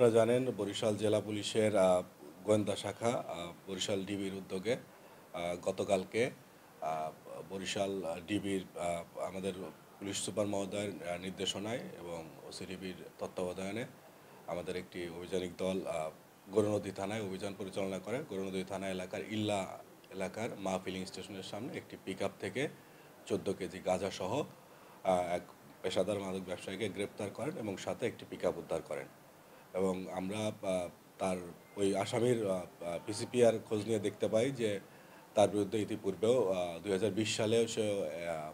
আপনারা জানেন, বরিশাল জেলা পুলিশের গোয়েন্দা শাখা বরিশাল ডিবির উদ্যোগে গতকালকে বরিশাল ডিবির আমাদের পুলিশ সুপার মহোদয়ের নির্দেশনায় এবং ওসি ডিবির তত্ত্বাবধানে আমাদের একটি অভিযানিক দল গৌরনদী থানায় অভিযান পরিচালনা করে। গৌরনদী থানা এলাকার ইল্লা এলাকার মা ফিলিং স্টেশনের সামনে একটি পিক থেকে চোদ্দ কেজি গাঁজা সহ এক পেশাদার মাদক ব্যবসায়ীকে গ্রেপ্তার করেন এবং সাথে একটি পিক উদ্ধার করেন। এবং আমরা তার ওই আসামির পিসিপিআর খোঁজ নিয়ে দেখতে পাই যে তার বিরুদ্ধে ইতিপূর্বেও দুই হাজার বিশ সালেও সে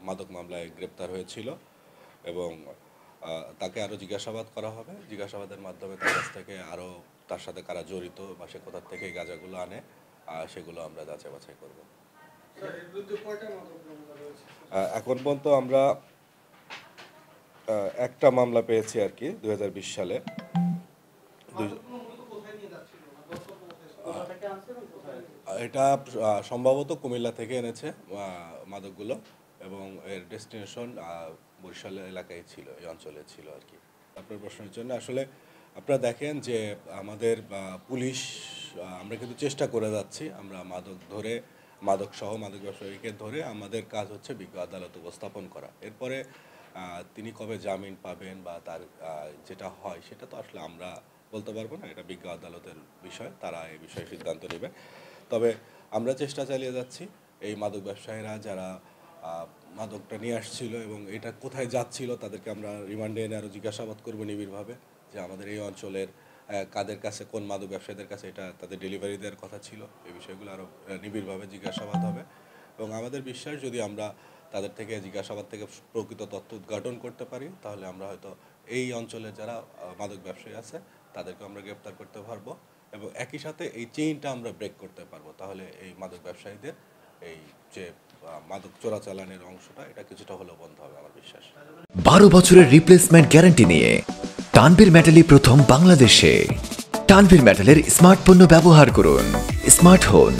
মাদক মামলায় গ্রেপ্তার হয়েছিল এবং তাকে আরও জিজ্ঞাসাবাদ করা হবে। জিজ্ঞাসাবাদের মাধ্যমে তার কাছ থেকে আরও তার সাথে কারা জড়িত বা সে কোথার থেকে গাঁজাগুলো আনে সেগুলো আমরা যাচাই বাছাই করব। এখন পর্যন্ত আমরা একটা মামলা পেয়েছি আর কি দু হাজার বিশ সালে। এটা সম্ভবত কুমিল্লা থেকে এনেছে মাদকগুলো, এবং এর ডেস্টিনেশন বরিশাল এলাকায় ছিল, এই অঞ্চলে ছিল আর কি। আপনার প্রশ্নের জন্য আসলে আপনারা দেখেন যে আমাদের পুলিশ আমরা কিন্তু চেষ্টা করে যাচ্ছি, আমরা মাদক ধরে, মাদক সহ, মাদক ব্যবসায়ীকে ধরে আমাদের কাজ হচ্ছে বিজ্ঞ আদালত উপস্থাপন করা। এরপরে তিনি কবে জামিন পাবেন বা তার যেটা হয়, সেটা তো আসলে আমরা বলতে পারব না, এটা বিজ্ঞ আদালতের বিষয়, তারা এই বিষয়ে সিদ্ধান্ত নেবে। তবে আমরা চেষ্টা চালিয়ে যাচ্ছি, এই মাদক ব্যবসায়ীরা যারা মাদকটা নিয়ে আসছিল এবং এটা কোথায় যাচ্ছিল তাদেরকে আমরা রিমান্ডে এনে আরও জিজ্ঞাসাবাদ করব নিবিড়ভাবে, যে আমাদের এই অঞ্চলের কাদের কাছে, কোন মাদক ব্যবসায়ীদের কাছে এটা তাদের ডেলিভারি দেওয়ার কথা ছিল, এই বিষয়গুলো আরও নিবিড়ভাবে জিজ্ঞাসাবাদ হবে। এবং আমাদের বিশ্বাস, যদি আমরা তাদের থেকে জিজ্ঞাসাবাদ থেকে প্রকৃত তথ্য উদ্ঘাটন করতে পারি, তাহলে আমরা হয়তো এই অঞ্চলে যারা মাদক ব্যবসায়ী আছে তাদেরকে আমরা গ্রেপ্তার করতে পারব এবং একই সাথে এই চেইনটা আমরা ব্রেক করতে পারব। তাহলে এই মাদক ব্যবসায়ীদের এই যে মাদক চোরাচালানের অংশটা, এটা কিছুটা হলেও বন্ধ হবে আমার বিশ্বাস। বারো বছরের রিপ্লেসমেন্ট গ্যারান্টি নিয়ে টানবির মেটালি প্রথম বাংলাদেশে। টানবির মেটালের স্মার্ট পণ্য ব্যবহার করুন। স্মার্টফোন